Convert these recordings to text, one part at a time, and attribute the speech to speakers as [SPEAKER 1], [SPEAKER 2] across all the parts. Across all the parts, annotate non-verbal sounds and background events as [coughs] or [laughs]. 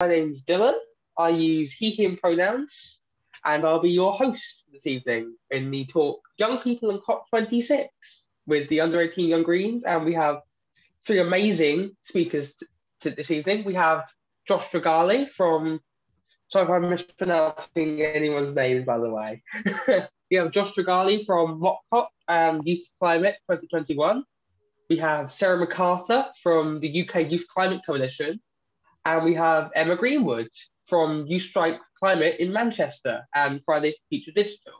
[SPEAKER 1] My name's Dylan. I use he, him pronouns, and I'll be your host this evening in the talk Young People in COP26 with the under 18 Young Greens. And we have three amazing speakers t- t- this evening. We have Josh Tregale from, sorry if I'm mispronouncing anyone's name, by the way. [laughs] we have Josh Tregale from Mock COP and Youth Climate 2021. We have Sarah McArthur from the UK Youth Climate Coalition. And we have Emma Greenwood from Youth Strike Climate in Manchester and Fridays Future Digital.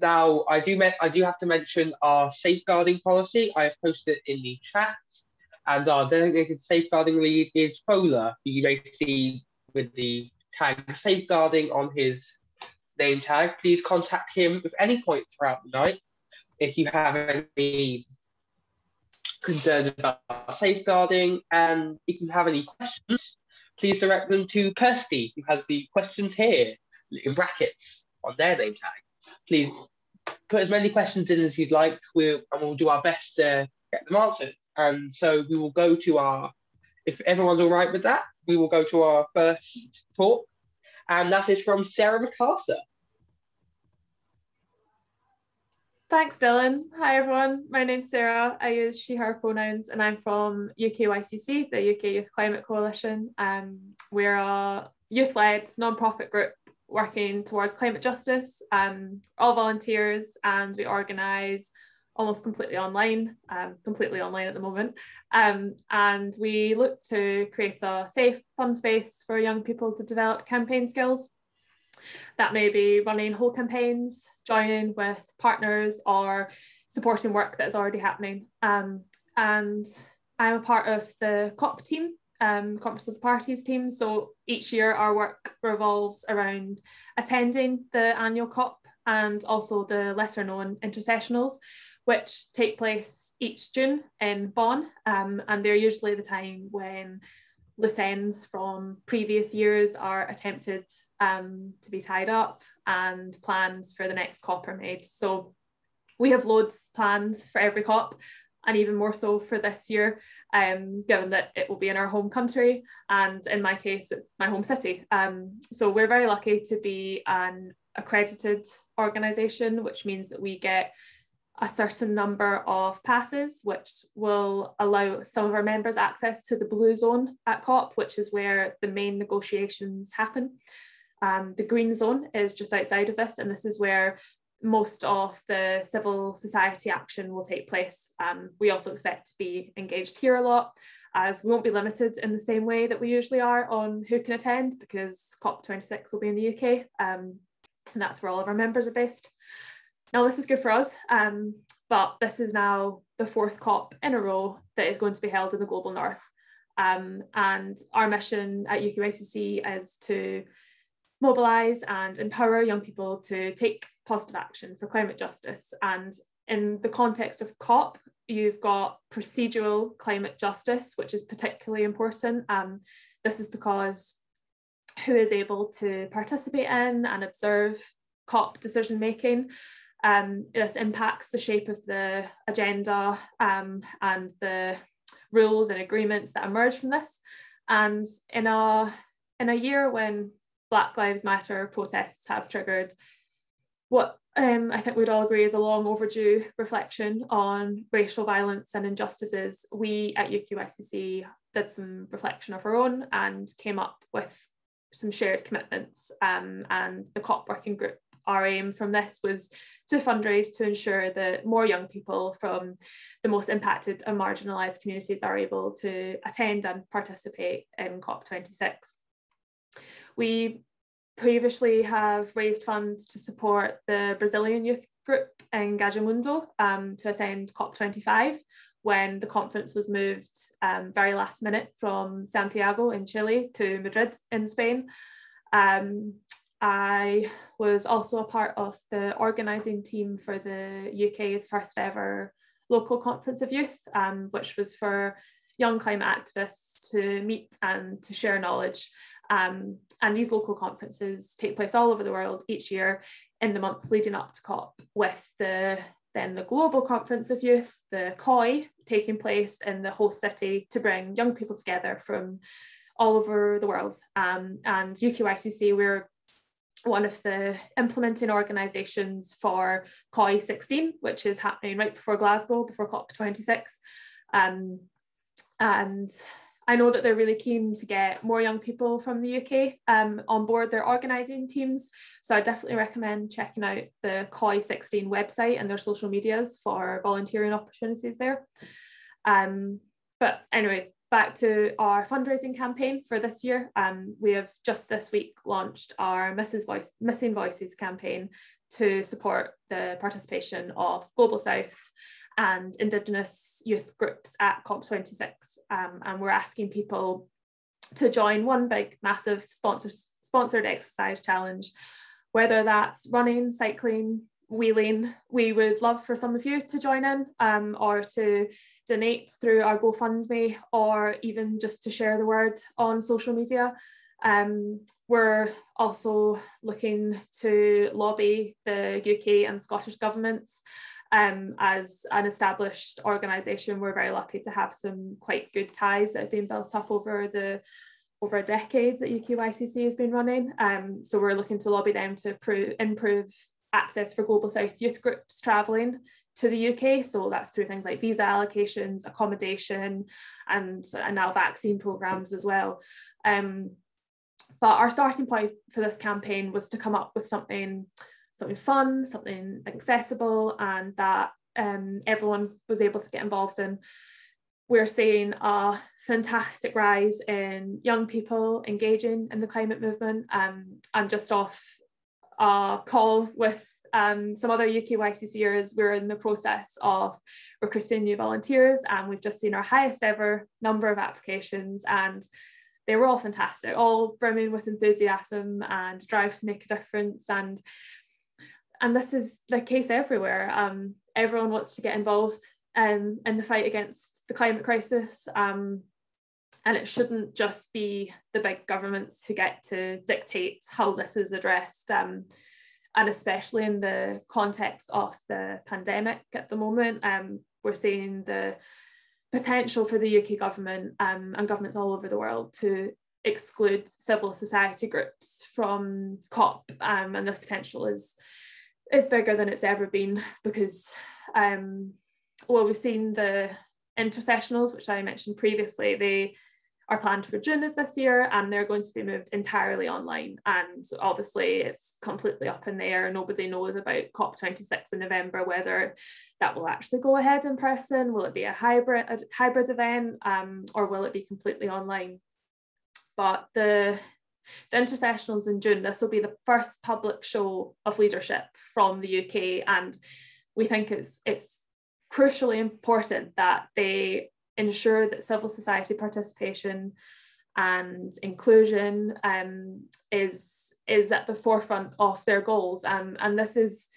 [SPEAKER 1] Now, I do I do have to mention our safeguarding policy. I have posted it in the chat, and our designated safeguarding lead is Fola, who you may see with the tag safeguarding on his name tag. Please contact him at any point throughout the night if you have any concerns about safeguarding, and if you have any questions, please direct them to Kirsty, who has the questions here in brackets on their name tag. Please put as many questions in as you'd like, we'll, and we'll do our best to get them answered. And so we will go to our, if everyone's all right with that, we will go to our first talk, and that is from Sarah McArthur.
[SPEAKER 2] Thanks, Dylan. Hi, everyone. My name's Sarah. I use she, her pronouns, and I'm from UKYCC, the UK Youth Climate Coalition. Um, we're a youth led non-profit group working towards climate justice, um, all volunteers, and we organise almost completely online, um, completely online at the moment. Um, and we look to create a safe, fun space for young people to develop campaign skills. That may be running whole campaigns, joining with partners, or supporting work that is already happening. Um, and I'm a part of the COP team, um, Conference of the Parties team. So each year our work revolves around attending the annual COP and also the lesser known intersessionals, which take place each June in Bonn. Um, and they're usually the time when loose ends from previous years are attempted um, to be tied up and plans for the next COP are made. So we have loads planned for every COP and even more so for this year, um, given that it will be in our home country. And in my case, it's my home city. Um, so we're very lucky to be an accredited organisation, which means that we get a certain number of passes, which will allow some of our members access to the blue zone at COP, which is where the main negotiations happen. Um, the green zone is just outside of this, and this is where most of the civil society action will take place. Um, we also expect to be engaged here a lot, as we won't be limited in the same way that we usually are on who can attend, because COP26 will be in the UK, um, and that's where all of our members are based. Now, this is good for us, um, but this is now the fourth COP in a row that is going to be held in the global north. Um, and our mission at UKYCC is to mobilise and empower young people to take positive action for climate justice. And in the context of COP, you've got procedural climate justice, which is particularly important. Um, this is because who is able to participate in and observe COP decision making um, this impacts the shape of the agenda um, and the rules and agreements that emerge from this. And in a in a year when Black Lives Matter protests have triggered what um, I think we'd all agree is a long overdue reflection on racial violence and injustices, we at UKYCC did some reflection of our own and came up with some shared commitments. Um, and the COP working group our aim from this was to fundraise to ensure that more young people from the most impacted and marginalised communities are able to attend and participate in COP26. We previously have raised funds to support the Brazilian youth group Engajamundo um, to attend COP25 when the conference was moved um, very last minute from Santiago in Chile to Madrid in Spain. Um, I was also a part of the organising team for the UK's first ever local conference of youth, um, which was for young climate activists to meet and to share knowledge. Um, and these local conferences take place all over the world each year in the month leading up to COP, with the then the Global Conference of Youth, the COY, taking place in the host city to bring young people together from all over the world. Um, and UKYCC, we're one of the implementing organisations for COY 16, which is happening right before Glasgow, before COP26. Um, and I know that they're really keen to get more young people from the UK um, on board their organising teams. So I definitely recommend checking out the COY 16 website and their social medias for volunteering opportunities there. Um, but anyway, back to our fundraising campaign for this year. Um, we have just this week launched our. Voice, Missing Voices campaign to support the participation of Global South and Indigenous youth groups at COP26. Um, and we're asking people to join one big, massive sponsor, sponsored exercise challenge, whether that's running, cycling, wheeling. We would love for some of you to join in um, or to donate through our GoFundMe or even just to share the word on social media. Um, we're also looking to lobby the UK and Scottish governments. Um, as an established organisation, we're very lucky to have some quite good ties that have been built up over the over a decade that UKYCC has been running. Um, so we're looking to lobby them to improve access for Global South youth groups travelling to the UK. So that's through things like visa allocations, accommodation, and, and now vaccine programs as well. Um, but our starting point for this campaign was to come up with something, something fun, something accessible, and that um, everyone was able to get involved in. We're seeing a fantastic rise in young people engaging in the climate movement. Um, I'm just off a call with um, some other UKYCCers, we're in the process of recruiting new volunteers and we've just seen our highest ever number of applications and they were all fantastic, all brimming with enthusiasm and drive to make a difference. And and this is the case everywhere. Um, everyone wants to get involved um, in the fight against the climate crisis. Um, and it shouldn't just be the big governments who get to dictate how this is addressed. Um, and especially in the context of the pandemic at the moment, um, we're seeing the potential for the UK government um, and governments all over the world to exclude civil society groups from COP, um, and this potential is is bigger than it's ever been because, um, well, we've seen the intersessionals, which I mentioned previously, they are planned for June of this year and they're going to be moved entirely online. And obviously, it's completely up in the air. Nobody knows about COP26 in November, whether that will actually go ahead in person. Will it be a hybrid, a hybrid event um, or will it be completely online? But the the intersessionals in June, this will be the first public show of leadership from the UK. And we think it's it's crucially important that they ensure that civil society participation and inclusion um, is is at the forefront of their goals. Um, and this is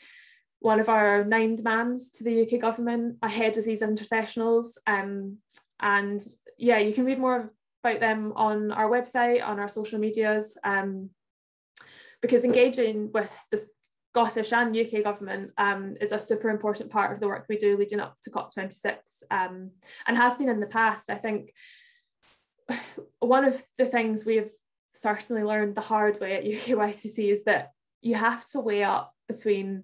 [SPEAKER 2] one of our nine demands to the UK government ahead of these intersessionals. Um, and yeah, you can read more about them on our website, on our social medias, um, because engaging with this Scottish and UK government um, is a super important part of the work we do leading up to COP26 um, and has been in the past. I think [sighs] one of the things we've certainly learned the hard way at [laughs] UKYCC is that you have to weigh up between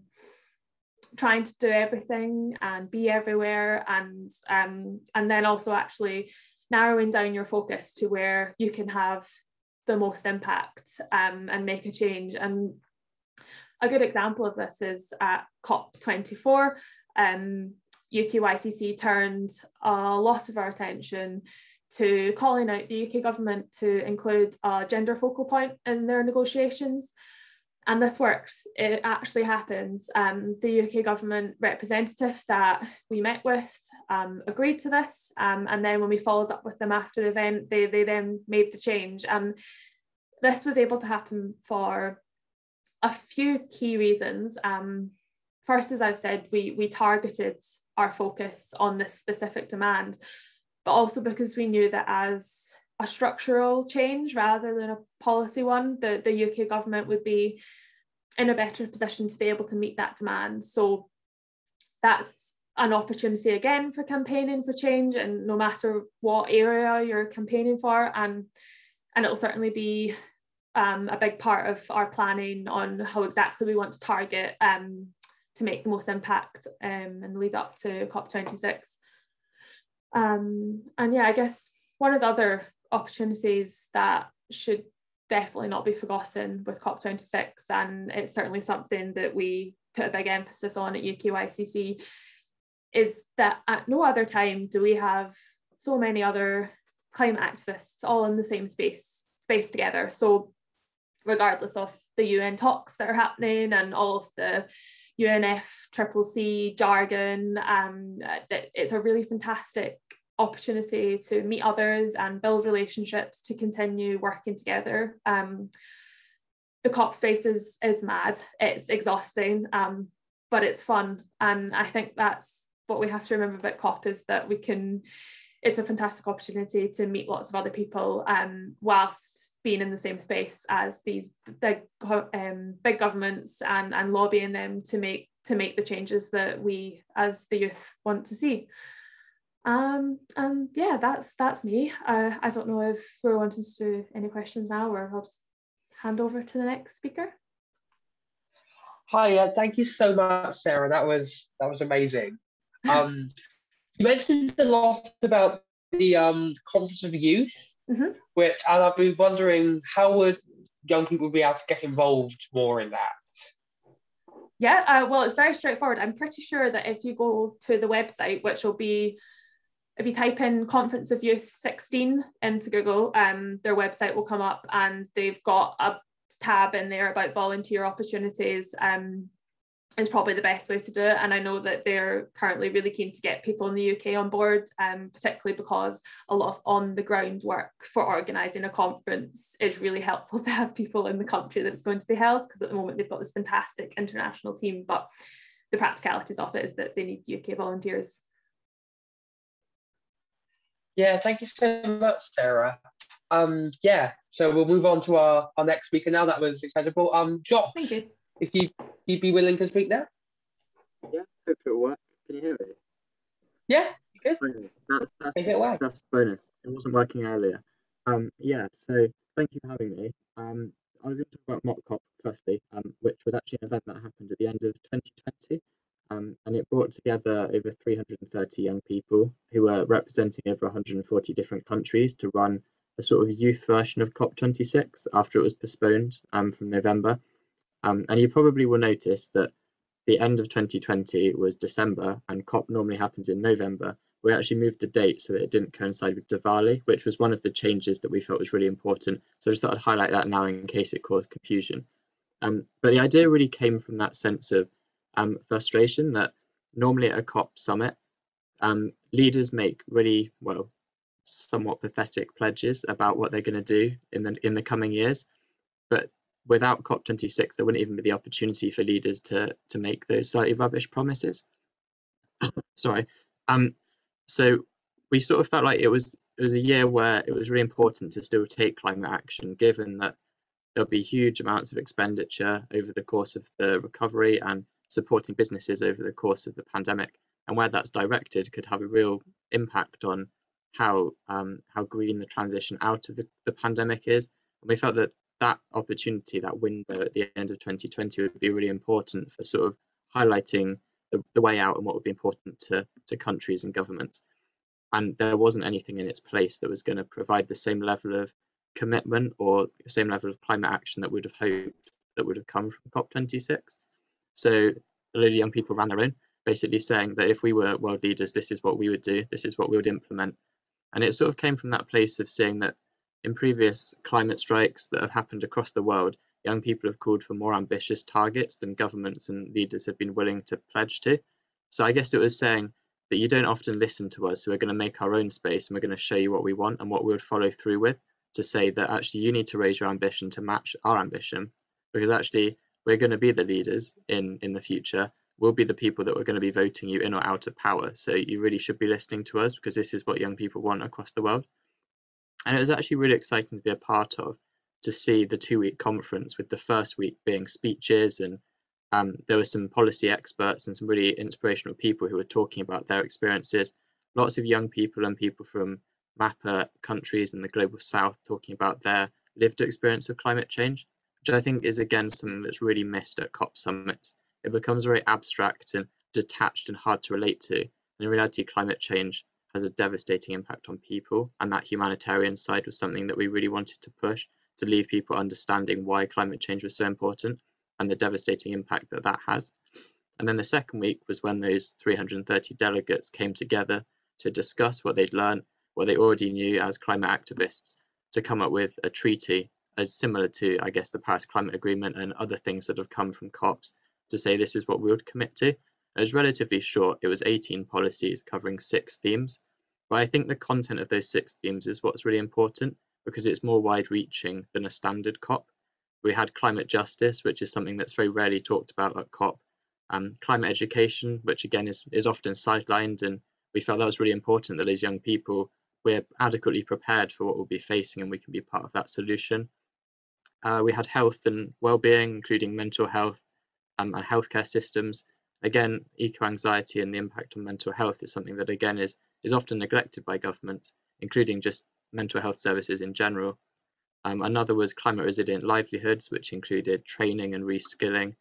[SPEAKER 2] trying to do everything and be everywhere and um, and then also actually narrowing down your focus to where you can have the most impact um, and make a change and a good example of this is at COP24. Um, UKYCC turned a lot of our attention to calling out the UK government to include a gender focal point in their negotiations. And this works, it actually happens. Um, the UK government representative that we met with um, agreed to this. Um, and then when we followed up with them after the event, they, they then made the change. And this was able to happen for a few key reasons. Um, first, as I've said, we, we targeted our focus on this specific demand, but also because we knew that as a structural change rather than a policy one, the, the UK government would be in a better position to be able to meet that demand. So that's an opportunity again for campaigning for change and no matter what area you're campaigning for and and it'll certainly be um, a big part of our planning on how exactly we want to target um, to make the most impact um, and lead up to COP26. Um, and yeah, I guess one of the other opportunities that should definitely not be forgotten with COP26, and it's certainly something that we put a big emphasis on at UKYCC, is that at no other time do we have so many other climate activists all in the same space space together. So regardless of the UN talks that are happening and all of the UNF triple C jargon, um, it's a really fantastic opportunity to meet others and build relationships to continue working together. Um, the COP space is, is mad, it's exhausting, um, but it's fun. And I think that's what we have to remember about COP is that we can, it's a fantastic opportunity to meet lots of other people um, whilst being in the same space as these big um, big governments and, and lobbying them to make to make the changes that we as the youth want to see. Um, and yeah, that's that's me. Uh, I don't know if we're wanting to do any questions now, or I'll just hand over to the next speaker.
[SPEAKER 1] Hi, uh, thank you so much, Sarah. That was that was amazing. [laughs] Um, you mentioned a lot about the um, Conference of Youth, mm-hmm. which and I've been wondering how would young people be able to get involved more in that.
[SPEAKER 2] Yeah, uh, well, it's very straightforward. I'm pretty sure that if you go to the website, which will be if you type in Conference of Youth 16 into Google, um, their website will come up and they've got a tab in there about volunteer opportunities. Um, is probably the best way to do it. And I know that they're currently really keen to get people in the UK on board, um, particularly because a lot of on the ground work for organising a conference is really helpful [laughs] to have people in the country that it's going to be held, because at the moment they've got this fantastic international team, but the practicalities of it is that they need UK volunteers
[SPEAKER 1] yeah, thank you so much, Sarah. Um, yeah, so we'll move on to our, our next speaker now. That was incredible. Um, Josh,
[SPEAKER 2] thank you.
[SPEAKER 1] If you you'd be willing to speak now?
[SPEAKER 3] Yeah, hope it'll work. Can you hear me?
[SPEAKER 1] Yeah, good.
[SPEAKER 3] That's that's, Take it away. that's bonus. It wasn't working earlier. Um, yeah, so thank you for having me. Um, I was going to talk about MockCop firstly, um, which was actually an event that happened at the end of 2020. Um, and it brought together over 330 young people who were representing over 140 different countries to run a sort of youth version of COP26 after it was postponed um, from November. Um, and you probably will notice that the end of 2020 was December and COP normally happens in November. We actually moved the date so that it didn't coincide with Diwali, which was one of the changes that we felt was really important. So I just thought I'd highlight that now in case it caused confusion. Um, but the idea really came from that sense of um, frustration that normally at a COP summit, um, leaders make really, well, somewhat pathetic pledges about what they're going to do in the, in the coming years. But without COP26, there wouldn't even be the opportunity for leaders to, to make those slightly rubbish promises. [coughs] Sorry. Um, so we sort of felt like it was it was a year where it was really important to still take climate action, given that there'll be huge amounts of expenditure over the course of the recovery and supporting businesses over the course of the pandemic and where that's directed could have a real impact on how um, how green the transition out of the, the pandemic is. And we felt that that opportunity, that window at the end of 2020 would be really important for sort of highlighting the, the way out and what would be important to, to countries and governments. And there wasn't anything in its place that was going to provide the same level of commitment or the same level of climate action that would have hoped that would have come from COP26. So a lot of young people ran their own, basically saying that if we were world leaders, this is what we would do, this is what we would implement. And it sort of came from that place of seeing that in previous climate strikes that have happened across the world, young people have called for more ambitious targets than governments and leaders have been willing to pledge to. So I guess it was saying that you don't often listen to us, so we're going to make our own space and we're going to show you what we want and what we would follow through with to say that actually you need to raise your ambition to match our ambition because actually we're going to be the leaders in in the future. We'll be the people that we're going to be voting you in or out of power. So you really should be listening to us because this is what young people want across the world and it was actually really exciting to be a part of to see the two week conference with the first week being speeches and um, there were some policy experts and some really inspirational people who were talking about their experiences lots of young people and people from MAPA countries and the global south talking about their lived experience of climate change, which I think is again something that's really missed at COP summits. It becomes very abstract and detached and hard to relate to. And in reality, climate change has a devastating impact on people, and that humanitarian side was something that we really wanted to push to leave people understanding why climate change was so important and the devastating impact that that has. And then the second week was when those 330 delegates came together to discuss what they'd learned, what they already knew as climate activists, to come up with a treaty as similar to, I guess, the Paris Climate Agreement and other things that have come from COPs to say this is what we would commit to. It was relatively short, it was 18 policies covering six themes. But I think the content of those six themes is what's really important because it's more wide reaching than a standard COP. We had climate justice, which is something that's very rarely talked about at COP, um, climate education, which again is, is often sidelined. And we felt that was really important that as young people, we're adequately prepared for what we'll be facing and we can be part of that solution. Uh, we had health and well-being, including mental health um, and healthcare systems. Again, eco-anxiety and the impact on mental health is something that again is, is often neglected by governments, including just mental health services in general. Um, another was climate resilient livelihoods, which included training and reskilling.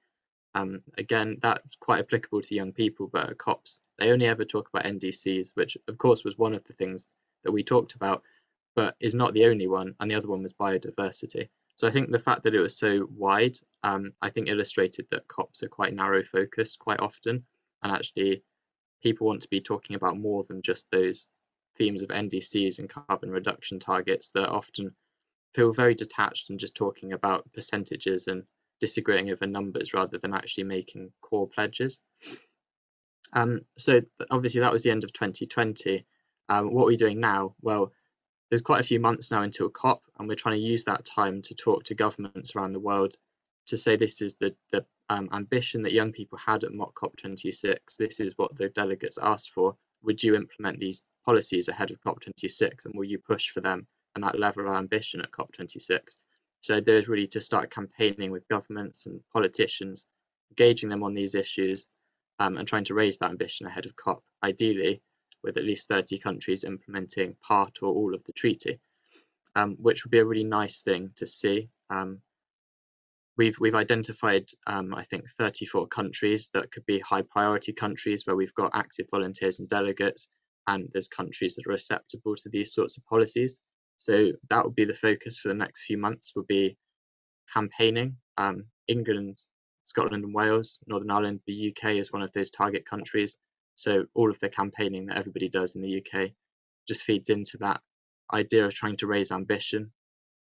[SPEAKER 3] Um, again, that's quite applicable to young people, but at COPs, they only ever talk about NDCs, which of course was one of the things that we talked about, but is not the only one. And the other one was biodiversity. So I think the fact that it was so wide, um, I think illustrated that COPs are quite narrow focused quite often. And actually, people want to be talking about more than just those themes of NDCs and carbon reduction targets that often feel very detached and just talking about percentages and disagreeing over numbers rather than actually making core pledges. Um, so obviously that was the end of 2020. Um, what are we doing now? Well, there's quite a few months now until COP, and we're trying to use that time to talk to governments around the world to say this is the, the um, ambition that young people had at Mock COP26. This is what the delegates asked for. Would you implement these policies ahead of COP26, and will you push for them and that level of ambition at COP26? So there's really to start campaigning with governments and politicians, engaging them on these issues, um, and trying to raise that ambition ahead of COP. Ideally, with at least 30 countries implementing part or all of the treaty, um, which would be a really nice thing to see. Um, we've we've identified, um, I think, 34 countries that could be high priority countries where we've got active volunteers and delegates, and there's countries that are acceptable to these sorts of policies. So that will be the focus for the next few months. Will be campaigning. Um, England, Scotland, and Wales, Northern Ireland, the UK is one of those target countries. So all of the campaigning that everybody does in the UK just feeds into that idea of trying to raise ambition.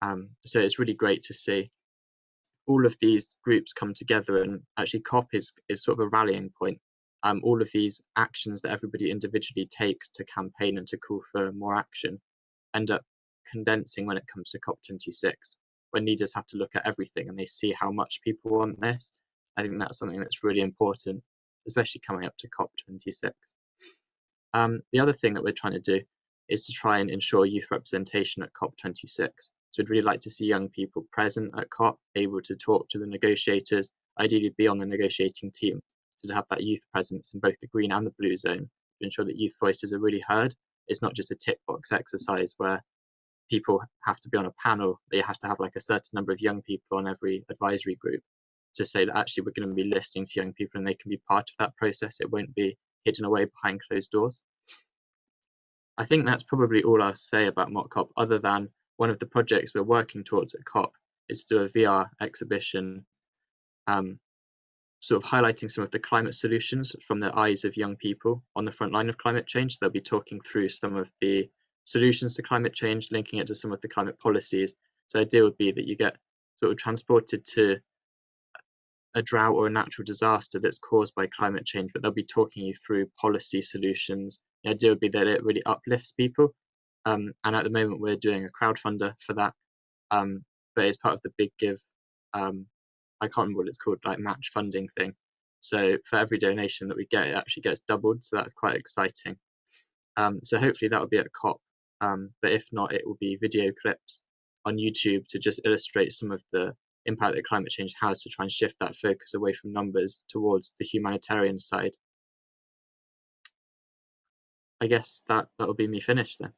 [SPEAKER 3] Um, so it's really great to see all of these groups come together and actually COP is, is sort of a rallying point. Um, all of these actions that everybody individually takes to campaign and to call for more action end up condensing when it comes to COP26, when leaders have to look at everything and they see how much people want this. I think that's something that's really important especially coming up to COP26. Um, the other thing that we're trying to do is to try and ensure youth representation at COP26. So we'd really like to see young people present at COP, able to talk to the negotiators, ideally be on the negotiating team, so to have that youth presence in both the green and the blue zone to ensure that youth voices are really heard. It's not just a tick box exercise where people have to be on a panel, they have to have like a certain number of young people on every advisory group to say that actually we're going to be listening to young people and they can be part of that process. It won't be hidden away behind closed doors. I think that's probably all I'll say about Mock COP, other than one of the projects we're working towards at COP is to do a VR exhibition, um, sort of highlighting some of the climate solutions from the eyes of young people on the front line of climate change. They'll be talking through some of the solutions to climate change, linking it to some of the climate policies. So the idea would be that you get sort of transported to a drought or a natural disaster that's caused by climate change, but they'll be talking you through policy solutions. The idea would be that it really uplifts people. Um, and at the moment, we're doing a crowdfunder for that. Um, but it's part of the Big Give. Um, I can't remember what it's called, like match funding thing. So for every donation that we get, it actually gets doubled. So that's quite exciting. Um, so hopefully that will be at COP. Um, but if not, it will be video clips on YouTube to just illustrate some of the impact that climate change has to try and shift that focus away from numbers towards the humanitarian side. I guess that that will be me finished then.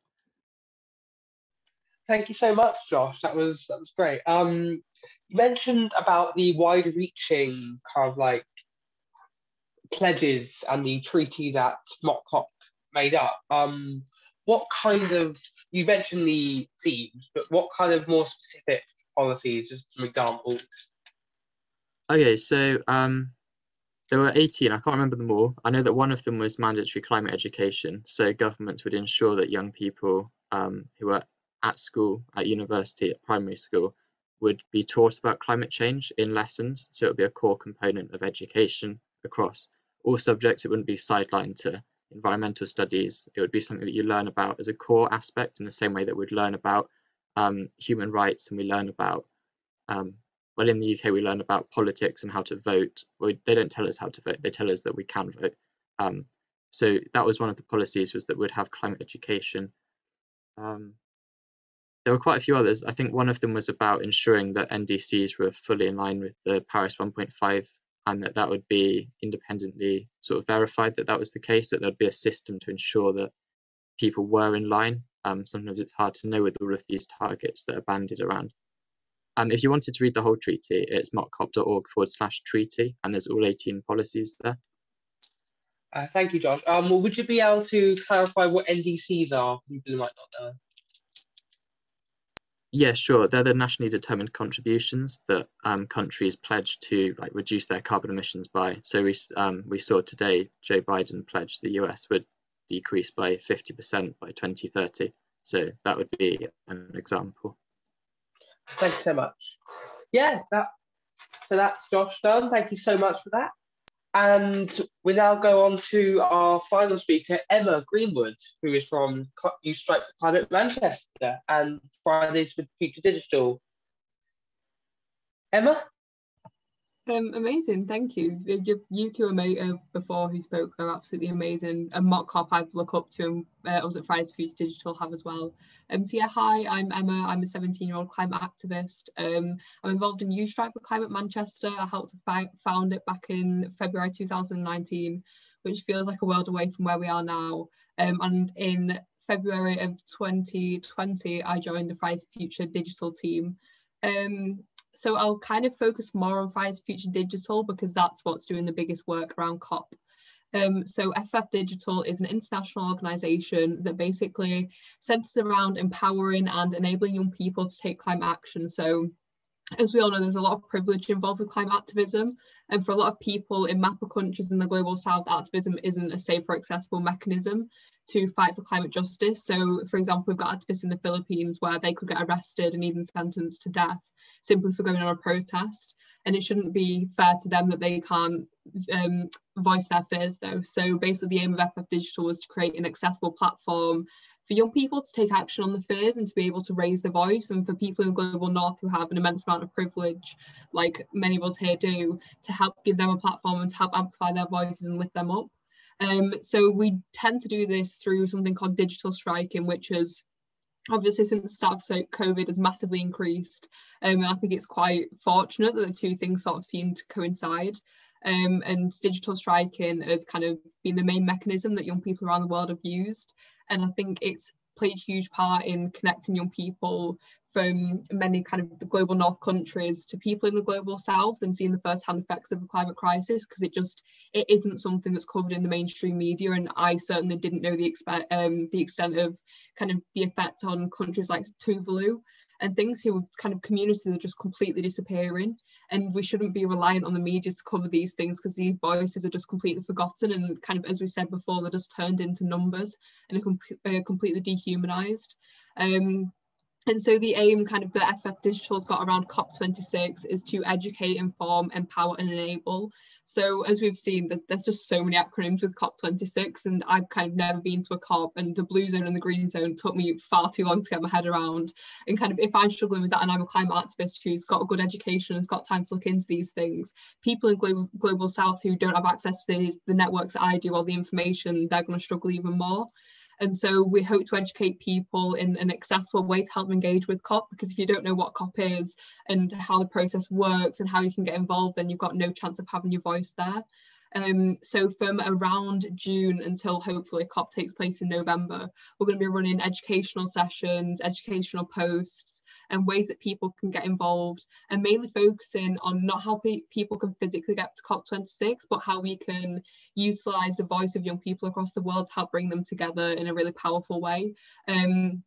[SPEAKER 1] thank you so much, Josh. That was that was great. Um, you mentioned about the wide-reaching kind of like pledges and the treaty that Mock COP made up. Um, what kind of you mentioned the themes, but what kind of more specific policies? Just some examples.
[SPEAKER 3] Okay, so um, there were 18, I can't remember them all. I know that one of them was mandatory climate education. So governments would ensure that young people um, who are at school, at university, at primary school, would be taught about climate change in lessons. So it would be a core component of education across all subjects. It wouldn't be sidelined to environmental studies. It would be something that you learn about as a core aspect in the same way that we'd learn about um, human rights and we learn about um, well, in the UK, we learn about politics and how to vote. Well, they don't tell us how to vote; they tell us that we can vote. Um, so that was one of the policies was that we'd have climate education. Um, there were quite a few others. I think one of them was about ensuring that NDCs were fully in line with the Paris 1.5 and that that would be independently sort of verified that that was the case, that there'd be a system to ensure that people were in line. Um, sometimes it's hard to know with all of these targets that are banded around. Um, if you wanted to read the whole treaty, it's mockcop.org forward slash treaty, and there's all 18 policies there.
[SPEAKER 1] Uh, thank you, Josh. Um, well, would you be able to clarify what NDCs are? People might not know.
[SPEAKER 3] Yeah, sure. They're the nationally determined contributions that um, countries pledge to like reduce their carbon emissions by. So we um, we saw today Joe Biden pledged the US would decrease by 50% by 2030. So that would be an example.
[SPEAKER 1] Thank you so much. Yeah, that so that's Josh done. Thank you so much for that. And we now go on to our final speaker, Emma Greenwood, who is from Youth Strike Climate Manchester and Fridays with Future Digital. Emma?
[SPEAKER 4] Um, amazing, thank you. You, you two are uh, before who spoke are absolutely amazing. And Mock COP I've looked up to and uh, us at Fridays for Future Digital have as well. Um, so yeah, hi, I'm Emma. I'm a 17 year old climate activist. Um, I'm involved in Youth Strike for Climate Manchester. I helped to found it back in February 2019, which feels like a world away from where we are now. Um, and in February of 2020, I joined the Fridays for Future digital team. Um, so I'll kind of focus more on Fridays Future Digital because that's what's doing the biggest work around COP. Um, so FF Digital is an international organisation that basically centres around empowering and enabling young people to take climate action. So as we all know, there's a lot of privilege involved with climate activism. And for a lot of people in MAPA countries in the global south, activism isn't a safe or accessible mechanism to fight for climate justice. So, for example, we've got activists in the Philippines where they could get arrested and even sentenced to death simply for going on a protest. And it shouldn't be fair to them that they can't um, voice their fears, though. So basically, the aim of FF Digital was to create an accessible platform for young people to take action on the fears and to be able to raise their voice, and for people in the global north who have an immense amount of privilege, like many of us here do, to help give them a platform and to help amplify their voices and lift them up. Um, so we tend to do this through something called digital striking, which is obviously since the start of COVID has massively increased. Um, and I think it's quite fortunate that the two things sort of seem to coincide. Um, and digital striking has kind of been the main mechanism that young people around the world have used. And I think it's played a huge part in connecting young people from many kind of the global north countries to people in the global south and seeing the first-hand effects of the climate crisis because it just it isn't something that's covered in the mainstream media and I certainly didn't know the expect um, the extent of kind of the effect on countries like Tuvalu and things who kind of communities are just completely disappearing and we shouldn't be reliant on the media to cover these things because these voices are just completely forgotten and kind of as we said before they're just turned into numbers and are com- uh, completely dehumanized um, and so the aim kind of that FF Digital's got around COP26 is to educate, inform, empower and enable. So as we've seen, there's just so many acronyms with COP26 and I've kind of never been to a COP and the blue zone and the green zone took me far too long to get my head around. And kind of if I'm struggling with that and I'm a climate activist who's got a good education and has got time to look into these things, people in global, global south who don't have access to these, the networks that I do or the information, they're going to struggle even more. And so we hope to educate people in an accessible way to help them engage with COP because if you don't know what COP is and how the process works and how you can get involved, then you've got no chance of having your voice there. Um, so from around June until hopefully COP takes place in November, we're going to be running educational sessions, educational posts, and ways that people can get involved, and mainly focusing on not how pe people can physically get to COP26, but how we can utilize the voice of young people across the world to help bring them together in a really powerful way. Um,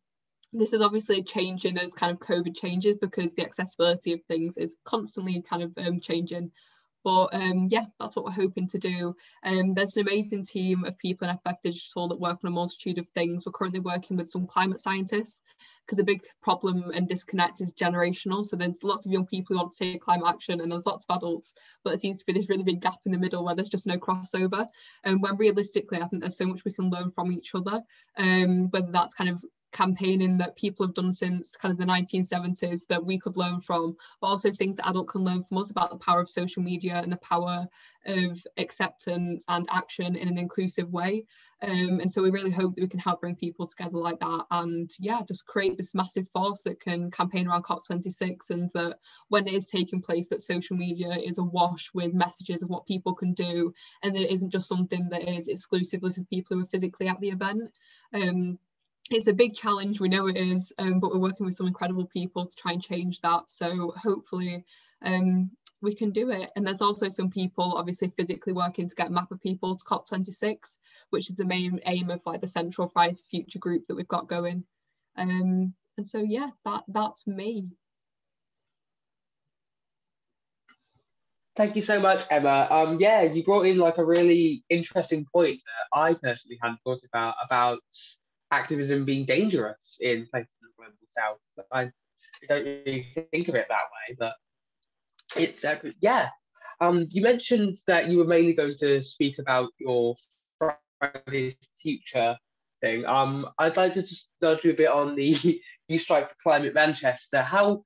[SPEAKER 4] this is obviously changing as kind of COVID changes because the accessibility of things is constantly kind of um, changing. But um, yeah, that's what we're hoping to do. Um, there's an amazing team of people in FF Digital that work on a multitude of things. We're currently working with some climate scientists because a big problem and disconnect is generational. So there's lots of young people who want to take climate action and there's lots of adults, but there seems to be this really big gap in the middle where there's just no crossover. And when realistically, I think there's so much we can learn from each other, um, whether that's kind of campaigning that people have done since kind of the 1970s that we could learn from, but also things that adults can learn from us about the power of social media and the power of acceptance and action in an inclusive way. Um, and so we really hope that we can help bring people together like that and yeah, just create this massive force that can campaign around COP26 and that when it is taking place that social media is awash with messages of what people can do and that it isn't just something that is exclusively for people who are physically at the event. Um, it's a big challenge, we know it is, um, but we're working with some incredible people to try and change that. So hopefully um, we can do it. And there's also some people obviously physically working to get MAPA people to COP26, which is the main aim of like the Central Future group that we've got going. Um, and so yeah, that that's me.
[SPEAKER 1] Thank you so much, Emma. Um, yeah, you brought in like a really interesting point that I personally hadn't thought about about activism being dangerous in places in the global south. I don't really think of it that way, but it's uh, yeah. Um, you mentioned that you were mainly going to speak about your Future thing. Um, I'd like to just nudge you a bit on the [laughs] Youth Strike for Climate Manchester. How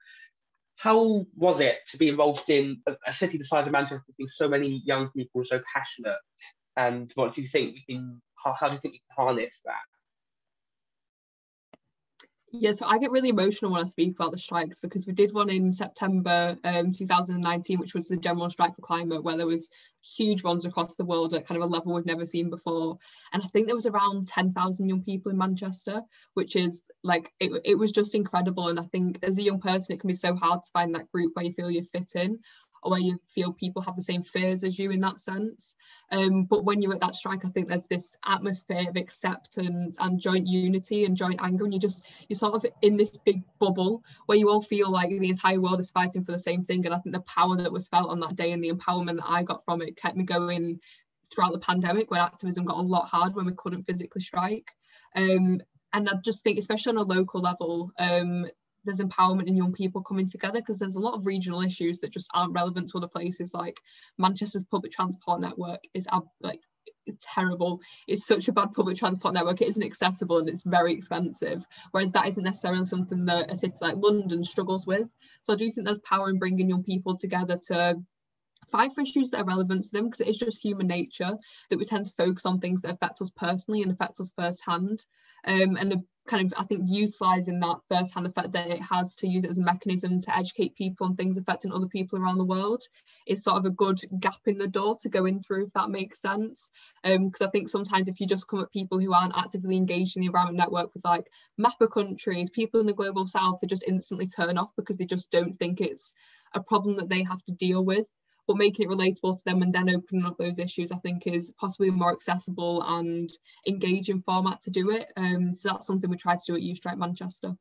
[SPEAKER 1] how was it to be involved in a, a city the size of Manchester, with so many young people so passionate? And what do you think we can? How, how do you think we can harness that?
[SPEAKER 4] Yeah, so I get really emotional when I speak about the strikes because we did one in September um, 2019, which was the general strike for climate, where there was huge ones across the world at kind of a level we've never seen before. And I think there was around 10,000 young people in Manchester, which is like, it, it was just incredible. And I think as a young person, it can be so hard to find that group where you feel you fit in or where you feel people have the same fears as you in that sense. Um, but when you're at that strike, I think there's this atmosphere of acceptance and joint unity and joint anger, and you just you're sort of in this big bubble where you all feel like the entire world is fighting for the same thing. And I think the power that was felt on that day and the empowerment that I got from it kept me going throughout the pandemic when activism got a lot hard when we couldn't physically strike. Um, and I just think, especially on a local level, um, there's empowerment in young people coming together because there's a lot of regional issues that just aren't relevant to other places like manchester's public transport network is like terrible. It's such a bad public transport network it isn't accessible and it's very expensive whereas that isn't necessarily something that a city like london struggles with. So i do think there's power in bringing young people together to fight for issues that are relevant to them because it is just human nature that we tend to focus on things that affect us personally and affect us firsthand. Um, and kind of I think utilising that first-hand effect that it has to use it as a mechanism to educate people on things affecting other people around the world is sort of a good gap in the door to go in through if that makes sense. Because um, I think sometimes if you just come at people who aren't actively engaged in the environment network with like MAPA countries people in the global south they just instantly turn off because they just don't think it's a problem that they have to deal with but making it relatable to them and then opening up those issues I think is possibly a more accessible and engaging format to do it. Um, so that's something we try to do at Youth Strike Manchester.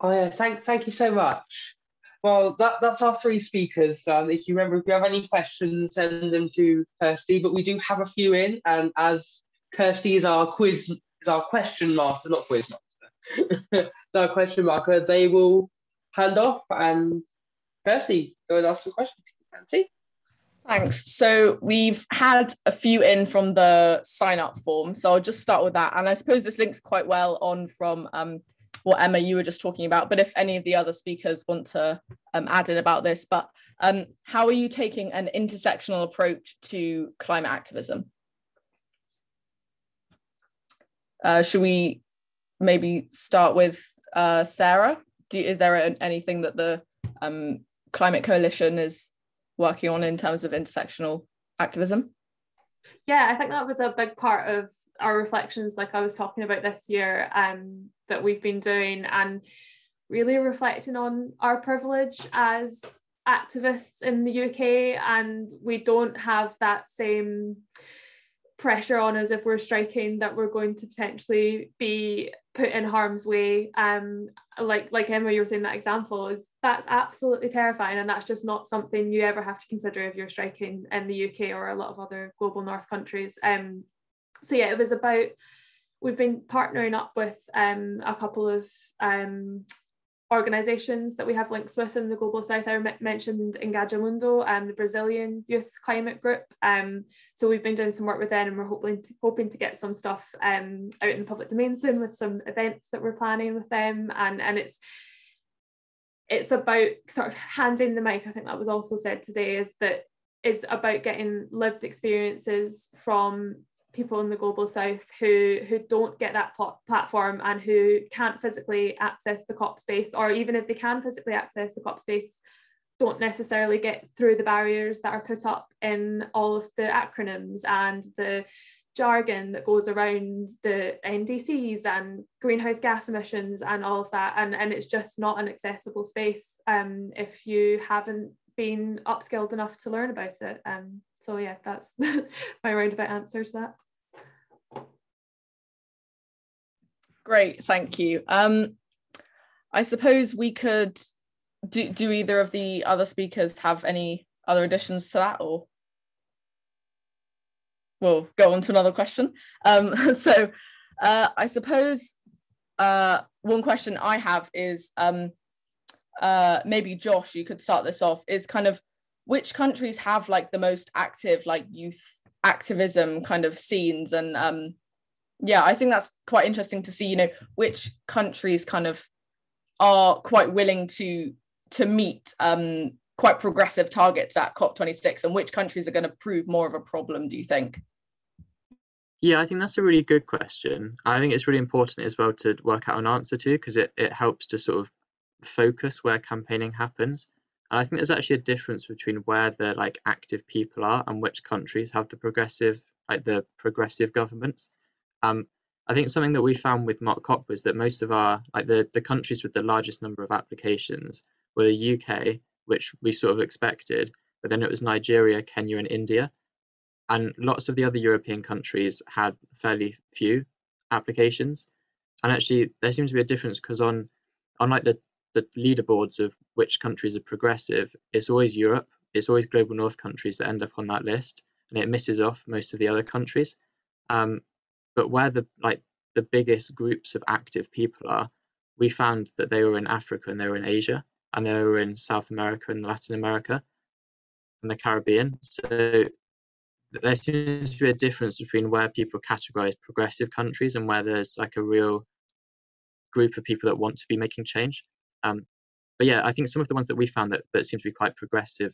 [SPEAKER 1] Oh yeah thank, thank you so much. Well that, that's our three speakers um, if you remember if you have any questions send them to Kirsty but we do have a few in and as Kirsty is our quiz is our question master not quiz master [laughs] our question marker they will hand off and Kirsty, go and ask your question. Fancy?
[SPEAKER 5] Thanks. So we've had a few in from the sign up form. So I'll just start with that. And I suppose this links quite well on from um, what Emma, you were just talking about. But if any of the other speakers want to um, add in about this, but um, how are you taking an intersectional approach to climate activism? Uh, should we maybe start with uh, Sarah? Do, is there anything that the um, Climate Coalition is working on in terms of intersectional activism?
[SPEAKER 2] Yeah, I think that was a big part of our reflections, like I was talking about this year, um, that we've been doing, and really reflecting on our privilege as activists in the UK, and we don't have that same pressure on us if we're striking that we're going to potentially be put in harm's way um like like emma you were saying that example is that's absolutely terrifying and that's just not something you ever have to consider if you're striking in the uk or a lot of other global north countries. Um so yeah it was about we've been partnering up with um a couple of um organisations that we have links with in the global south. I mentioned Engajamundo and um, the Brazilian youth climate group. Um, so we've been doing some work with them and we're hoping to, hoping to get some stuff um, out in the public domain soon with some events that we're planning with them. And, and it's it's about sort of handing the mic. I think that was also said today is that is about getting lived experiences from people in the global south who who don't get that pl- platform and who can't physically access the COP space or even if they can physically access the COP space don't necessarily get through the barriers that are put up in all of the acronyms and the jargon that goes around the NDCs and greenhouse gas emissions and all of that. And, and it's just not an accessible space um, if you haven't been upskilled enough to learn about it um, so yeah that's [laughs] my roundabout answer to that
[SPEAKER 5] Great, thank you. Um, I suppose we could do. Do either of the other speakers have any other additions to that, or we'll go on to another question. Um, [laughs] so, uh, I suppose uh, one question I have is um, uh, maybe Josh, you could start this off. Is kind of which countries have like the most active like youth activism kind of scenes? And um, yeah i think that's quite interesting to see you know which countries kind of are quite willing to to meet um quite progressive targets at cop26 and which countries are going to prove more of a problem do you think?
[SPEAKER 3] Yeah i think that's a really good question. I think it's really important as well to work out an answer to because it, it helps to sort of focus where campaigning happens and i think there's actually a difference between where the like active people are and which countries have the progressive like the progressive governments um, I think something that we found with Mock COP was that most of our, like the, the countries with the largest number of applications were the UK, which we sort of expected, but then it was Nigeria, Kenya, and India. And lots of the other European countries had fairly few applications. And actually, there seems to be a difference because on, on like the, the leaderboards of which countries are progressive, it's always Europe, it's always global north countries that end up on that list, and it misses off most of the other countries. Um, but where the like the biggest groups of active people are, we found that they were in Africa and they were in Asia and they were in South America and Latin America and the Caribbean. So there seems to be a difference between where people categorize progressive countries and where there's like a real group of people that want to be making change. Um, but yeah, I think some of the ones that we found that, that seem to be quite progressive,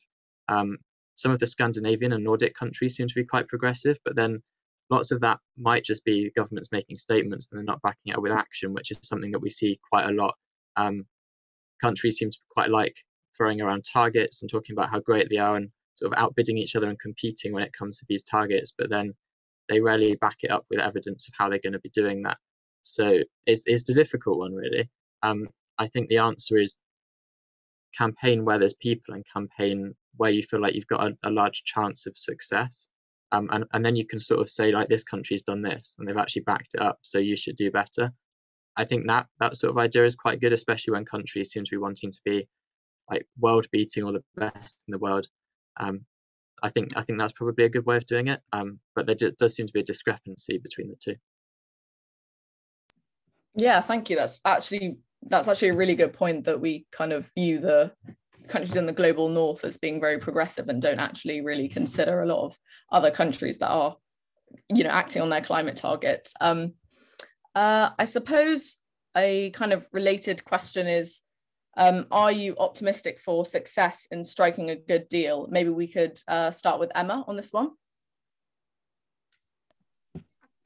[SPEAKER 3] um, some of the Scandinavian and Nordic countries seem to be quite progressive, but then lots of that might just be governments making statements and they're not backing it up with action, which is something that we see quite a lot. Um, countries seem to quite like throwing around targets and talking about how great they are and sort of outbidding each other and competing when it comes to these targets, but then they rarely back it up with evidence of how they're going to be doing that. So it's, it's a difficult one, really. Um, I think the answer is campaign where there's people and campaign where you feel like you've got a, a large chance of success. Um, and, and then you can sort of say like this country's done this and they've actually backed it up so you should do better. I think that that sort of idea is quite good especially when countries seem to be wanting to be like world beating or the best in the world. Um, i think i think that's probably a good way of doing it um, but there does seem to be a discrepancy between the two.
[SPEAKER 5] Yeah thank you. That's actually that's actually a really good point that we kind of view the countries in the global north as being very progressive and don't actually really consider a lot of other countries that are you know acting on their climate targets um, uh, i suppose a kind of related question is um, are you optimistic for success in striking a good deal maybe we could uh, start with emma on this one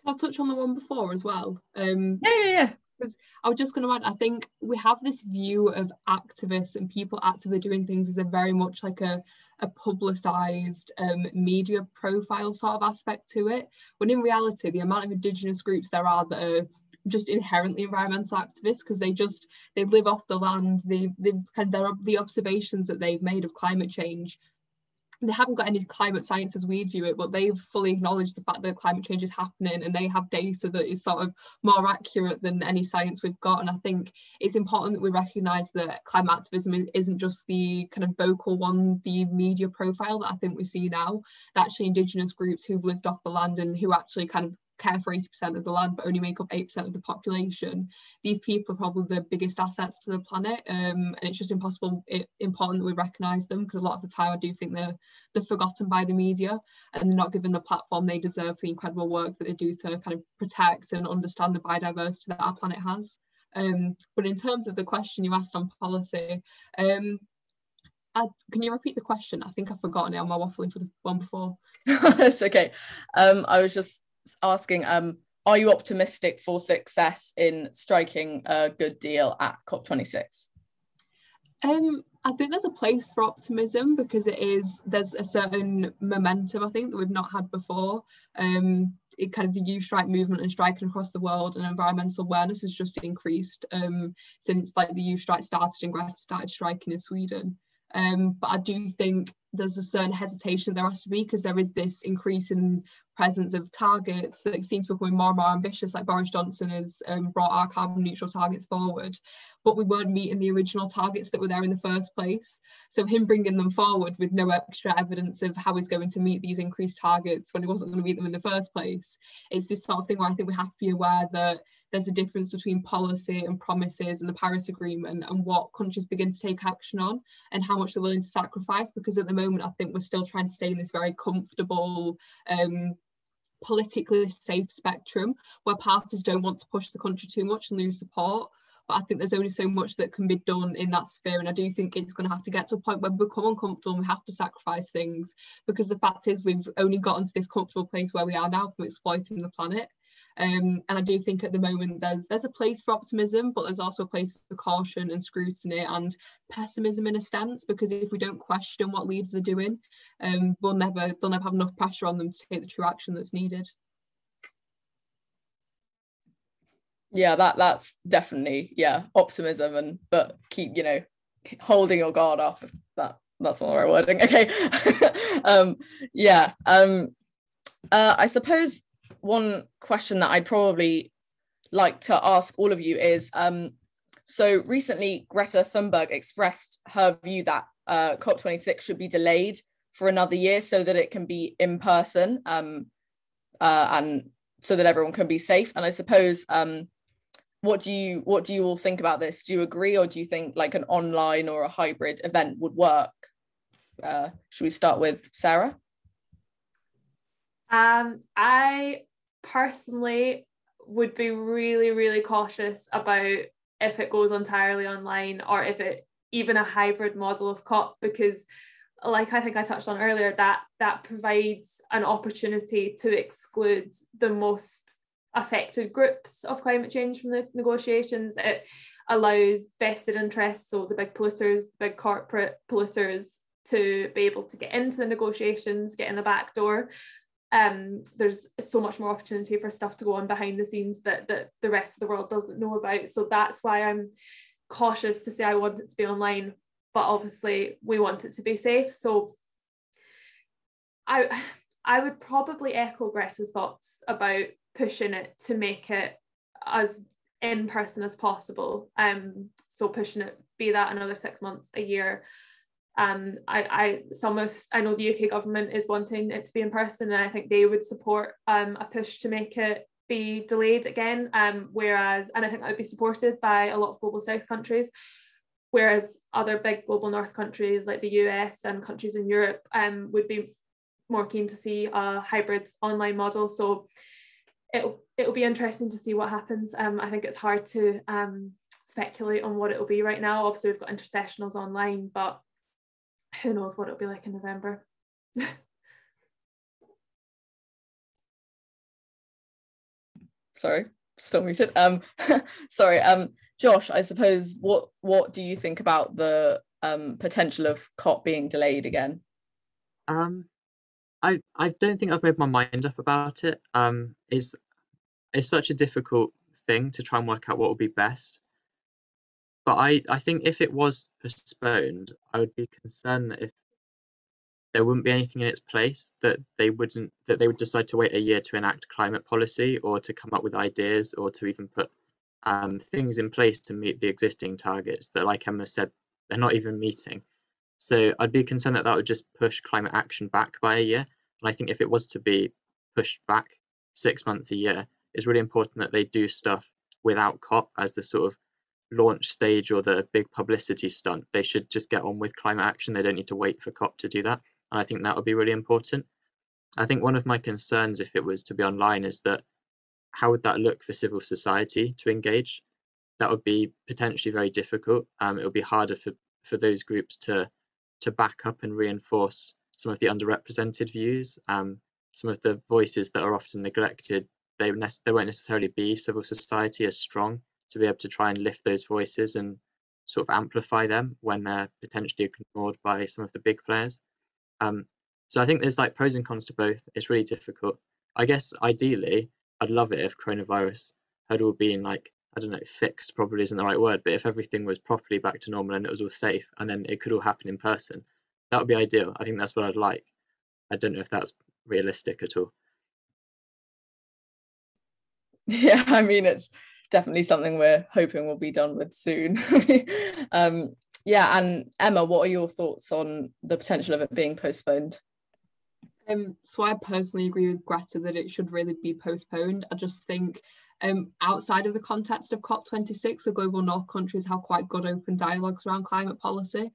[SPEAKER 4] I'll touch on the one before as well. Um,
[SPEAKER 5] yeah, yeah, yeah.
[SPEAKER 4] Because I was just going to add, I think we have this view of activists and people actively doing things as a very much like a, a publicised um, media profile sort of aspect to it. When in reality, the amount of Indigenous groups there are that are just inherently environmental activists because they just they live off the land they they've kind of the observations that they've made of climate change they haven't got any climate science as we view it, but they've fully acknowledged the fact that climate change is happening and they have data that is sort of more accurate than any science we've got. And I think it's important that we recognise that climate activism isn't just the kind of vocal one, the media profile that I think we see now. Actually Indigenous groups who've lived off the land and who actually kind of care for 80% of the land but only make up 8% of the population these people are probably the biggest assets to the planet um, and it's just impossible it, important that we recognize them because a lot of the time I do think they're they're forgotten by the media and they're not given the platform they deserve for the incredible work that they do to kind of protect and understand the biodiversity that our planet has um, but in terms of the question you asked on policy um, I, can you repeat the question? I think I've forgotten it. Am I waffling for the one before? [laughs]
[SPEAKER 5] it's okay. Um, I was just asking, um, are you optimistic for success in striking a good deal at COP26?
[SPEAKER 4] Um, I think there's a place for optimism because it is there's a certain momentum I think that we've not had before. Um, it kind of the youth strike movement and striking across the world and environmental awareness has just increased um, since like the youth strike started and Greta started striking in Sweden. Um, but I do think there's a certain hesitation there has to be because there is this increase in presence of targets that seems to be becoming more and more ambitious like Boris Johnson has um, brought our carbon neutral targets forward. But we weren't meeting the original targets that were there in the first place. So him bringing them forward with no extra evidence of how he's going to meet these increased targets when he wasn't going to meet them in the first place it's this sort of thing where I think we have to be aware that there's a difference between policy and promises and the Paris Agreement and what countries begin to take action on and how much they're willing to sacrifice. Because at the moment, I think we're still trying to stay in this very comfortable, um, politically safe spectrum where parties don't want to push the country too much and lose support. But I think there's only so much that can be done in that sphere. And I do think it's going to have to get to a point where we become uncomfortable and we have to sacrifice things because the fact is we've only gotten to this comfortable place where we are now from exploiting the planet. Um, and I do think at the moment there's there's a place for optimism, but there's also a place for caution and scrutiny and pessimism in a sense, because if we don't question what leaders are doing, um, we'll never they'll never have enough pressure on them to take the true action that's needed.
[SPEAKER 5] Yeah, that that's definitely yeah optimism and but keep you know holding your guard up if that that's not the right wording. [laughs] Okay, [laughs] um, yeah. Um, uh, I suppose one question that I'd probably like to ask all of you is um, so recently Greta Thunberg expressed her view that uh, COP26 should be delayed for another year so that it can be in person um, uh, and so that everyone can be safe. And I suppose um, what do you what do you all think about this? Do you agree or do you think like an online or a hybrid event would work? Uh, should we start with Sarah?
[SPEAKER 2] Um, I personally would be really, really cautious about if it goes entirely online or if it even a hybrid model of COP because like I think I touched on earlier, that that provides an opportunity to exclude the most affected groups of climate change from the negotiations. It allows vested interests, so the big polluters, the big corporate polluters, to be able to get into the negotiations, get in the back door, um, there's so much more opportunity for stuff to go on behind the scenes that, that the rest of the world doesn't know about. So that's why I'm cautious to say I want it to be online, but obviously we want it to be safe. So I I would probably echo Greta's thoughts about pushing it to make it as in person as possible. Um, so pushing it, be that another six months, a year, um, I, I some of I know the UK government is wanting it to be in person, and I think they would support um, a push to make it be delayed again. Um, whereas, and I think that would be supported by a lot of global South countries, whereas other big global North countries like the US and countries in Europe um, would be more keen to see a hybrid online model. So it'll it'll be interesting to see what happens. Um, I think it's hard to um, speculate on what it'll be right now. Obviously, we've got intersessionals online, but who knows what it'll be like in November. [laughs]
[SPEAKER 5] Sorry. still muted. Um, [laughs] sorry. Um, Josh, I suppose what what do you think about the um potential of COP being delayed again?
[SPEAKER 3] Um, I I don't think I've made my mind up about it. Um, it's it's such a difficult thing to try and work out what would be best. But I I think if it was postponed, I would be concerned that if there wouldn't be anything in its place that they wouldn't that they would decide to wait a year to enact climate policy or to come up with ideas or to even put um, things in place to meet the existing targets that like emma said they're not even meeting. So i'd be concerned that that would just push climate action back by a year. And i think if it was to be pushed back six months a year it's really important that they do stuff without cop as the sort of launch stage or the big publicity stunt they should just get on with climate action they don't need to wait for cop to do that and I think that would be really important. I think one of my concerns, if it was to be online, is that how would that look for civil society to engage? That would be potentially very difficult. Um, it would be harder for, for those groups to to back up and reinforce some of the underrepresented views, um, some of the voices that are often neglected. They, they won't necessarily be civil society as strong to be able to try and lift those voices and sort of amplify them when they're potentially ignored by some of the big players. Um, so I think there's like pros and cons to both. It's really difficult. I guess ideally, I'd love it if coronavirus had all been like I don't know, fixed probably isn't the right word, but if everything was properly back to normal and it was all safe, and then it could all happen in person, that would be ideal. I think that's what I'd like. I don't know if that's realistic at all. [laughs]
[SPEAKER 5] Yeah, I mean, it's definitely something we're hoping will be done with soon. [laughs] um, yeah, and Emma, what are your thoughts on the potential of it being postponed?
[SPEAKER 4] Um, so I personally agree with Greta that it should really be postponed. I just think um, outside of the context of COP26, the global north countries have quite good open dialogues around climate policy.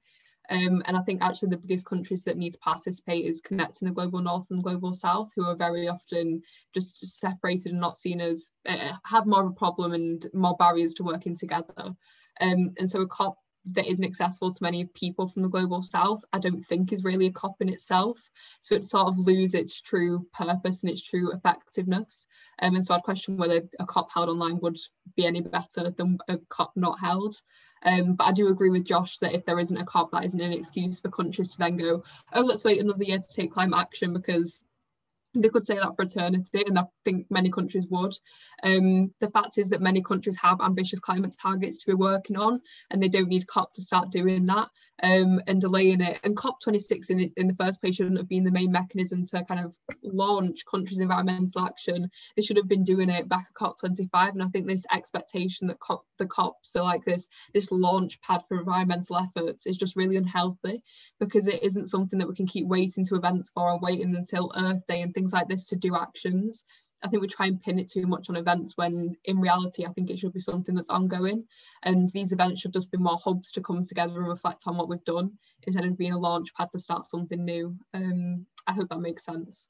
[SPEAKER 4] Um, and I think actually the biggest countries that need to participate is connecting the global north and global south, who are very often just separated and not seen as uh, have more of a problem and more barriers to working together. Um, and so a COP that isn't accessible to many people from the global south, I don't think is really a COP in itself. So it sort of lose its true purpose and its true effectiveness. Um, and so I'd question whether a COP held online would be any better than a COP not held. Um, but I do agree with Josh that if there isn't a COP, that isn't an excuse for countries to then go, oh, let's wait another year to take climate action because they could say that for eternity, and I think many countries would. Um, the fact is that many countries have ambitious climate targets to be working on, and they don't need COP to start doing that um, and delaying it. And COP26 in, in the first place shouldn't have been the main mechanism to kind of launch countries' environmental action. They should have been doing it back at COP25. And I think this expectation that COP, the COPs are like this, this launch pad for environmental efforts is just really unhealthy because it isn't something that we can keep waiting to events for and waiting until Earth Day and things like this to do actions. I think we try and pin it too much on events when in reality I think it should be something that's ongoing and these events should just be more hubs to come together and reflect on what we've done instead of being a launch pad to start something new. Um, I hope that makes sense.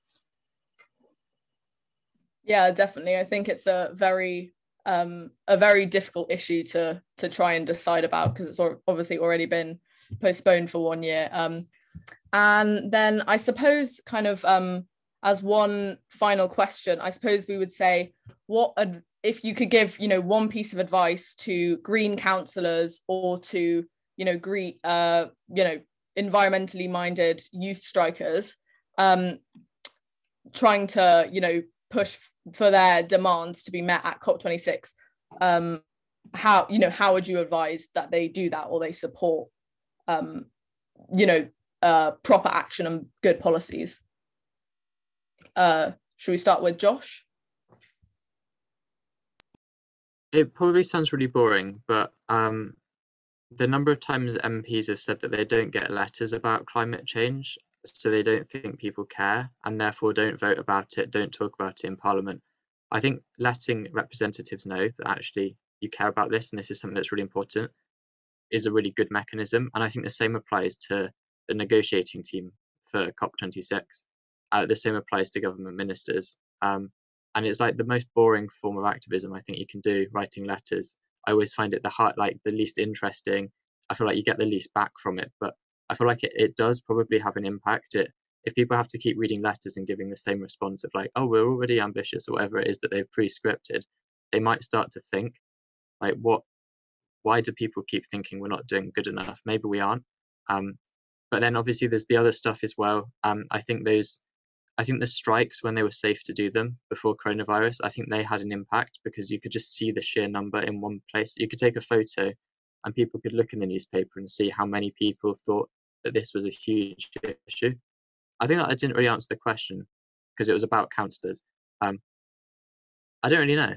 [SPEAKER 5] Yeah, definitely. I think it's a very um, a very difficult issue to to try and decide about because it's obviously already been postponed for one year. Um, and then I suppose kind of um, as one final question, I suppose we would say, what ad- if you could give, you know, one piece of advice to green councillors or to, you know, green, uh, you know, environmentally minded youth strikers, um, trying to, you know, push for their demands to be met at COP26, um, how, you know, how would you advise that they do that or they support, um, you know, uh, proper action and good policies? Uh, should we start with Josh?
[SPEAKER 3] It probably sounds really boring, but um, the number of times MPs have said that they don't get letters about climate change, so they don't think people care, and therefore don't vote about it, don't talk about it in Parliament. I think letting representatives know that actually you care about this and this is something that's really important is a really good mechanism. And I think the same applies to the negotiating team for COP26 uh, the same applies to government ministers. Um, and it's like the most boring form of activism I think you can do, writing letters. I always find it the heart, like the least interesting. I feel like you get the least back from it, but I feel like it, it does probably have an impact. It, if people have to keep reading letters and giving the same response of like, oh, we're already ambitious or whatever it is that they've pre-scripted, they might start to think, like, what, why do people keep thinking we're not doing good enough? Maybe we aren't. Um, but then obviously there's the other stuff as well. Um, I think those, I think the strikes when they were safe to do them before coronavirus, I think they had an impact because you could just see the sheer number in one place. You could take a photo, and people could look in the newspaper and see how many people thought that this was a huge issue. I think I didn't really answer the question because it was about councillors. Um, I don't really know.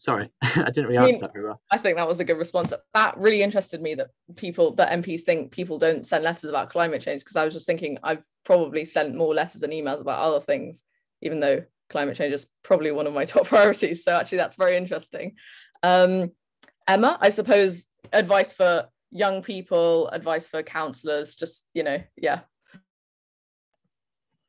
[SPEAKER 3] Sorry, [laughs] I didn't really I mean, answer that very well.
[SPEAKER 5] I think that was a good response. That really interested me that people, that MPs think people don't send letters about climate change because I was just thinking I've probably sent more letters and emails about other things, even though climate change is probably one of my [laughs] top priorities. So actually, that's very interesting. Um, Emma, I suppose advice for young people, advice for councillors, just you know, yeah,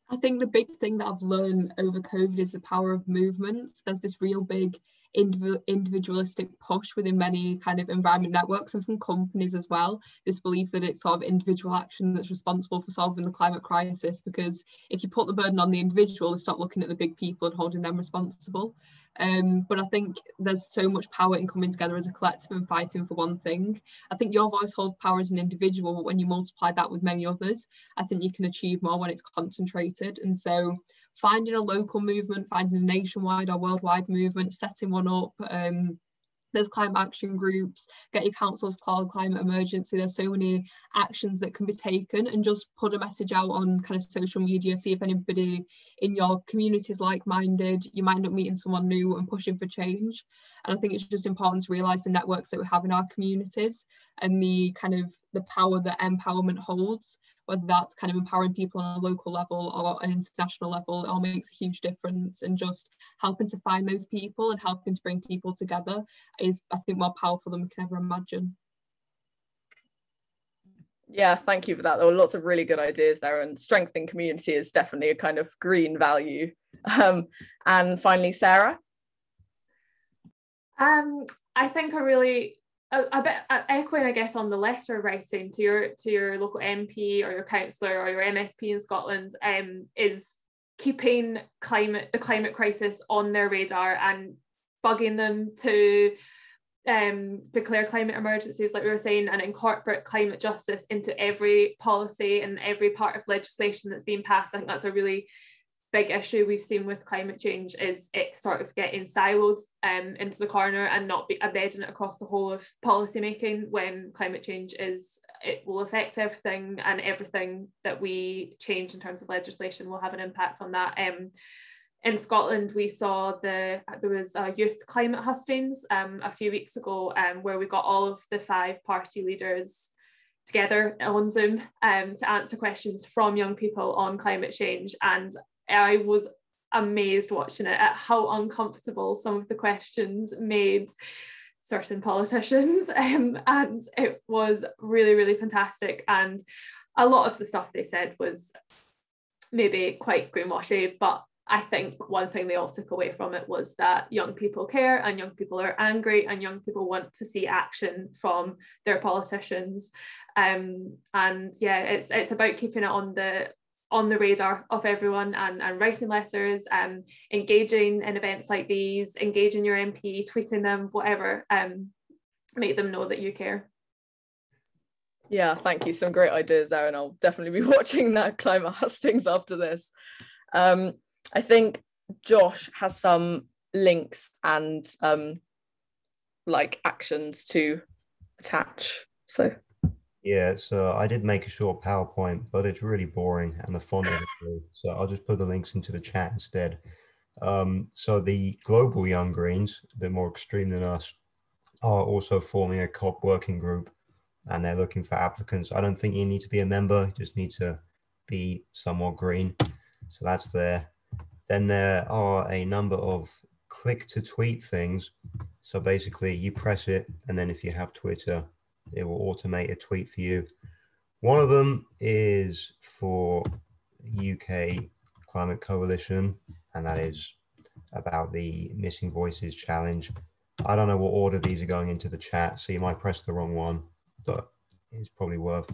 [SPEAKER 4] I think the big thing that I've learned over COVID is the power of movements. There's this real big individualistic push within many kind of environment networks and from companies as well. This belief that it's sort of individual action that's responsible for solving the climate crisis. Because if you put the burden on the individual, they stop looking at the big people and holding them responsible. Um, but I think there's so much power in coming together as a collective and fighting for one thing. I think your voice holds power as an individual, but when you multiply that with many others, I think you can achieve more when it's concentrated. And so finding a local movement, finding a nationwide or worldwide movement, setting one up, um, there's climate action groups, get your councils called climate emergency. There's so many actions that can be taken and just put a message out on kind of social media, see if anybody in your community is like-minded. You might end up meeting someone new and pushing for change. And I think it's just important to realise the networks that we have in our communities and the kind of the power that empowerment holds whether that's kind of empowering people on a local level or an international level, it all makes a huge difference. And just helping to find those people and helping to bring people together is, I think, more powerful than we can ever imagine.
[SPEAKER 5] Yeah, thank you for that. There were lots of really good ideas there, and strengthening community is definitely a kind of green value. Um, and finally, Sarah.
[SPEAKER 2] Um, I think a really a, a bit echoing, I guess, on the letter writing to your to your local MP or your councillor or your MSP in Scotland um, is keeping climate the climate crisis on their radar and bugging them to um, declare climate emergencies, like we were saying, and incorporate climate justice into every policy and every part of legislation that's being passed. I think that's a really big issue we've seen with climate change is it sort of getting siloed um, into the corner and not be embedding it across the whole of policy making when climate change is it will affect everything and everything that we change in terms of legislation will have an impact on that um, in Scotland, we saw the there was a youth climate hustings um, a few weeks ago, um, where we got all of the five party leaders together on Zoom um, to answer questions from young people on climate change. And I was amazed watching it at how uncomfortable some of the questions made certain politicians [laughs] um, and it was really really fantastic and a lot of the stuff they said was maybe quite greenwashy but I think one thing they all took away from it was that young people care and young people are angry and young people want to see action from their politicians. Um, and yeah, it's it's about keeping it on the on the radar of everyone and, and writing letters, um, engaging in events like these, engaging your MP, tweeting them, whatever, um, make them know that you care.
[SPEAKER 5] Yeah, thank you. Some great ideas and I'll definitely be [laughs] watching that climate hustings after this. Um, I think Josh has some links and um, like actions to attach. So
[SPEAKER 6] yeah, so I did make a short PowerPoint, but it's really boring and the font is blue. So I'll just put the links into the chat instead. Um, so the global Young Greens, a bit more extreme than us, are also forming a COP working group and they're looking for applicants. I don't think you need to be a member, you just need to be somewhat green. So that's there. Then there are a number of click to tweet things. So basically you press it and then if you have Twitter, it will automate a tweet for you. One of them is for UK Climate Coalition, and that is about the Missing Voices Challenge. I don't know what order these are going into the chat, so you might press the wrong one, but it's probably worth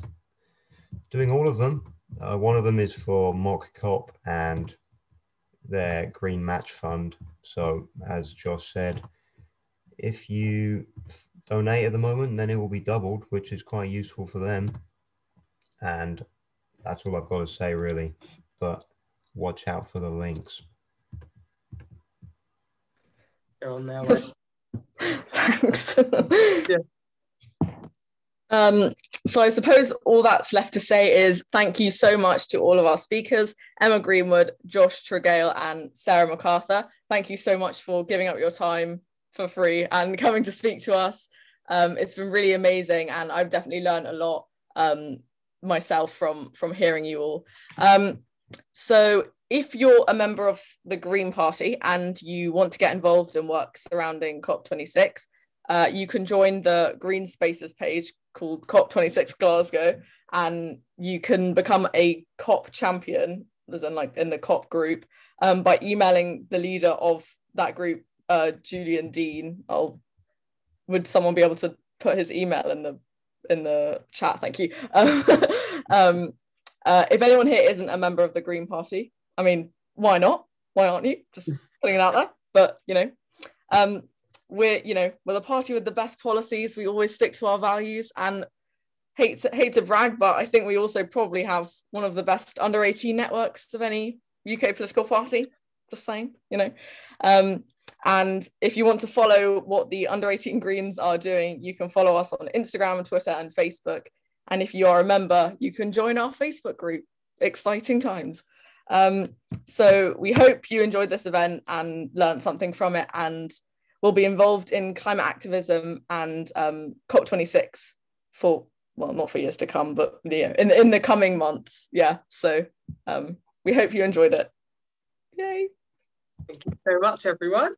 [SPEAKER 6] doing all of them. Uh, one of them is for mock COP and their green match fund. So, as Josh said, if you donate at the moment, then it will be doubled, which is quite useful for them. And that's all I've got to say, really. But watch out for the links.
[SPEAKER 1] on now. [laughs]
[SPEAKER 5] Thanks. [laughs] yeah. Um, so I suppose all that's left to say is thank you so much to all of our speakers, Emma Greenwood, Josh Tregale, and Sarah McArthur. Thank you so much for giving up your time for free and coming to speak to us. Um, it's been really amazing, and I've definitely learned a lot um, myself from from hearing you all. Um, so if you're a member of the Green Party and you want to get involved in work surrounding COP26, uh, you can join the Green Spaces page called COP26 Glasgow, and you can become a COP champion, as in like in the COP group, um, by emailing the leader of that group, uh, Julian Dean. I'll, would someone be able to put his email in the in the chat? Thank you. [laughs] um, uh, if anyone here isn't a member of the Green Party, I mean, why not? Why aren't you? Just [laughs] putting it out there. But you know, um, we're you know we're the party with the best policies. We always stick to our values and hate to, hate to brag, but I think we also probably have one of the best under 18 networks of any UK political party. Just saying, you know. Um, and if you want to follow what the under 18 Greens are doing, you can follow us on Instagram, Twitter, and Facebook. And if you are a member, you can join our Facebook group. Exciting times. Um, so we hope you enjoyed this event and learned something from it and will be involved in climate activism and um, COP26 for, well, not for years to come, but yeah, in, in the coming months. Yeah. So um, we hope you enjoyed it. Yay.
[SPEAKER 1] Thank you so much, everyone.